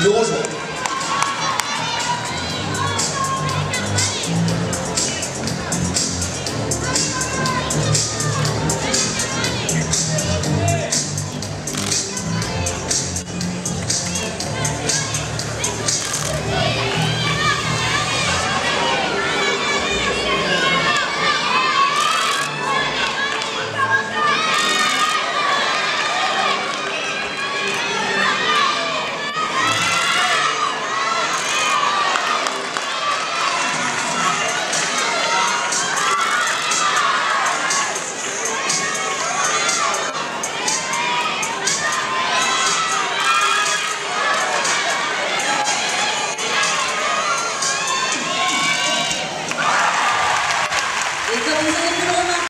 去流口水。Thank you.